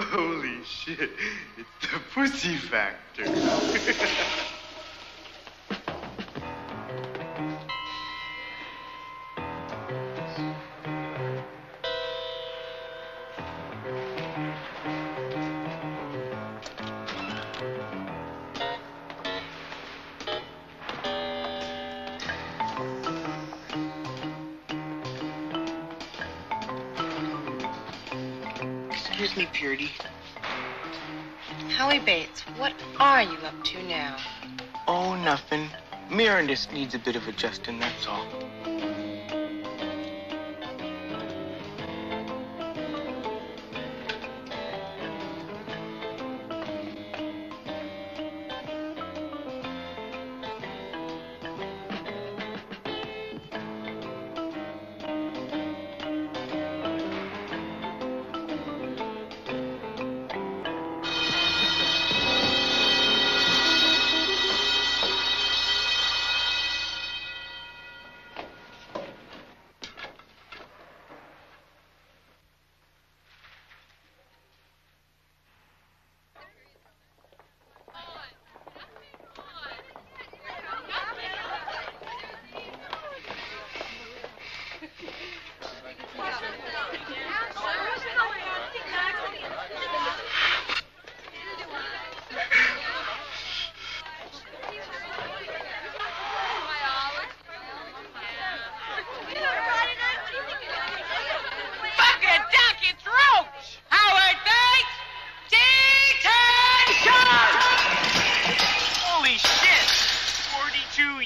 Holy shit, it's the pussy factor. Excuse me, Purity. Howie Bates, what are you up to now? Oh, nothing. This needs a bit of adjusting, that's all.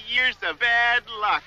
Years of bad luck.